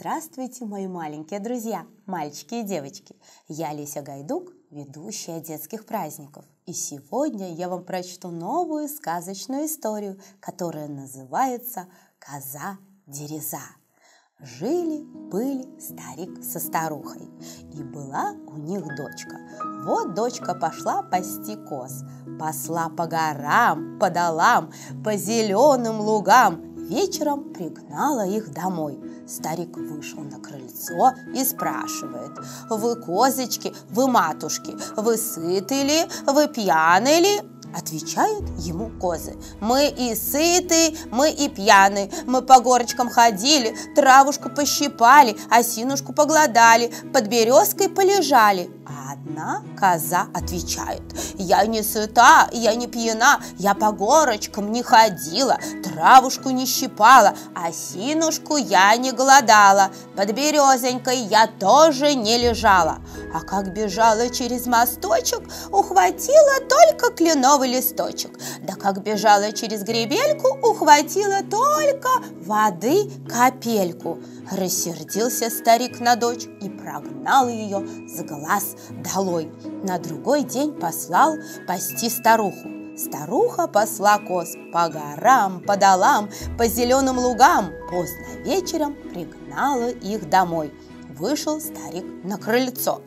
Здравствуйте, мои маленькие друзья, мальчики и девочки! Я Леся Гайдук, ведущая детских праздников. И сегодня я вам прочту новую сказочную историю, которая называется «Коза Дереза». Жили-были старик со старухой, и была у них дочка. Вот дочка пошла пасти коз, посла по горам, по долам, по зеленым лугам, вечером пригнала их домой. Старик вышел на крыльцо и спрашивает, «Вы козочки, вы матушки, вы сыты ли, вы пьяны ли?» Отвечают ему козы. Мы и сыты, мы и пьяны. Мы по горочкам ходили, травушку пощипали, осинушку поглодали, под березкой полежали. А одна коза отвечает. Я не сыта, я не пьяна, я по горочкам не ходила, травушку не щипала, осинушку я не голодала, под березонькой я тоже не лежала. А как бежала через мосточек, ухватила только кленовый листочек. Да как бежала через гребельку, ухватила только воды капельку. Рассердился старик на дочь и прогнал ее с глаз долой. На другой день послал пасти старуху. Старуха посла коз по горам, по долам, по зеленым лугам. Поздно вечером пригнала их домой. Вышел старик на крыльцо.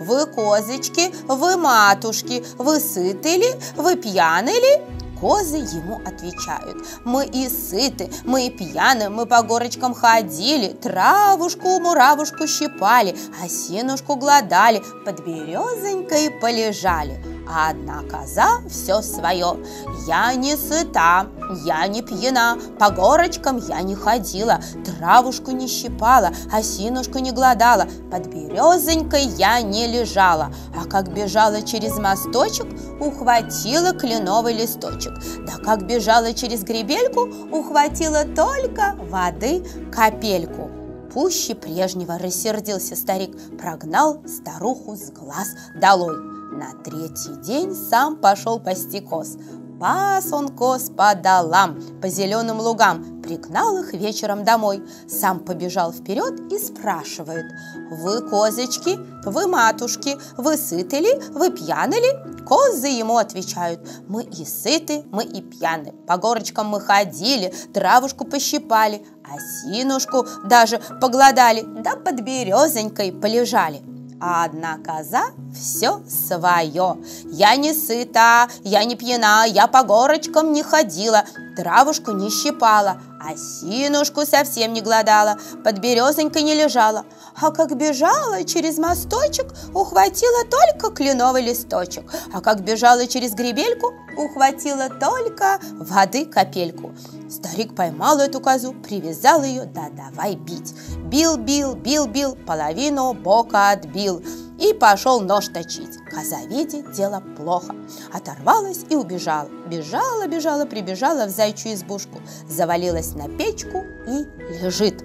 «Вы козочки, вы матушки, вы сыты ли, вы пьяны ли?» Козы ему отвечают. Мы и сыты, мы и пьяны, мы по горочкам ходили, травушку, муравушку щипали, осинушку гладали, под березонькой полежали. А одна коза все свое. Я не сыта, я не пьяна, по горочкам я не ходила, травушку не щипала, осинушку не гладала, под березонькой я не лежала, а как бежала через мосточек, ухватила кленовый листочек, да как бежала через гребельку, ухватила только воды капельку. Пуще прежнего рассердился старик, прогнал старуху с глаз долой. На третий день сам пошел пасти коз. Пас он коз по долам, по зеленым лугам, пригнал их вечером домой. Сам побежал вперед и спрашивает, «Вы козочки, вы матушки, вы сыты ли, вы пьяны ли?» Козы ему отвечают, «Мы и сыты, мы и пьяны, по горочкам мы ходили, травушку пощипали, осинушку даже погладали, да под березонькой полежали» а одна коза все свое. Я не сыта, я не пьяна, я по горочкам не ходила, травушку не щипала, осинушку совсем не гладала, под березонькой не лежала. А как бежала через мосточек, ухватила только кленовый листочек. А как бежала через гребельку, ухватила только воды капельку. Старик поймал эту козу, привязал ее, да давай бить. Бил, бил, бил, бил, половину бока отбил. И пошел нож точить. Коза видит, дело плохо. Оторвалась и убежала. Бежала, бежала, прибежала в зайчью избушку. Завалилась на печку и лежит.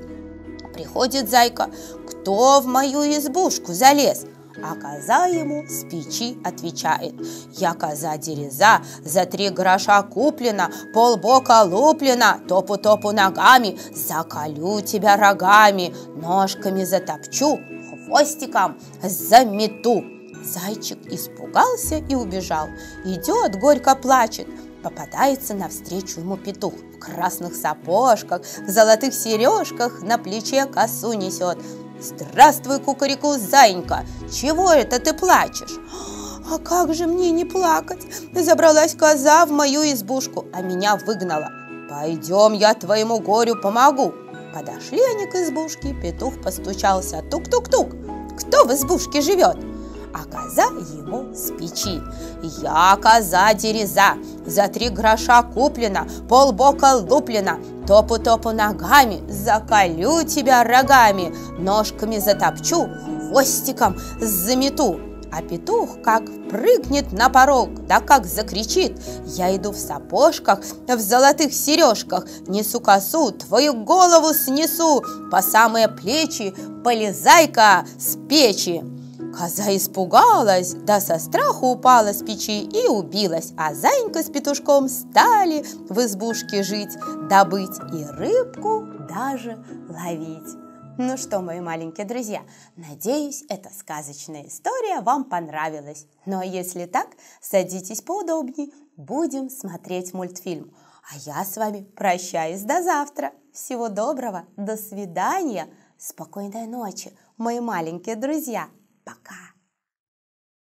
Приходит зайка. Кто в мою избушку залез? А коза ему с печи отвечает. Я коза дереза, за три гроша куплена, полбока луплена, топу-топу ногами, заколю тебя рогами, ножками затопчу, хвостиком замету. Зайчик испугался и убежал. Идет, горько плачет. Попадается навстречу ему петух в красных сапожках, в золотых сережках, на плече косу несет. «Здравствуй, кукареку, зайенька! Чего это ты плачешь?» «А как же мне не плакать? Забралась коза в мою избушку, а меня выгнала. Пойдем, я твоему горю помогу!» Подошли они к избушке, петух постучался. Тук-тук-тук! Кто в избушке живет? а коза ему с печи. Я коза дереза, за три гроша куплена, полбока луплена, топу-топу ногами, заколю тебя рогами, ножками затопчу, хвостиком замету. А петух как прыгнет на порог, да как закричит. Я иду в сапожках, в золотых сережках, несу косу, твою голову снесу, по самые плечи полезай-ка с печи. Коза испугалась, да со страху упала с печи и убилась, а зайка с петушком стали в избушке жить, добыть и рыбку даже ловить. Ну что, мои маленькие друзья, надеюсь, эта сказочная история вам понравилась. Ну а если так, садитесь поудобнее, будем смотреть мультфильм. А я с вами прощаюсь до завтра. Всего доброго, до свидания, спокойной ночи, мои маленькие друзья. Cả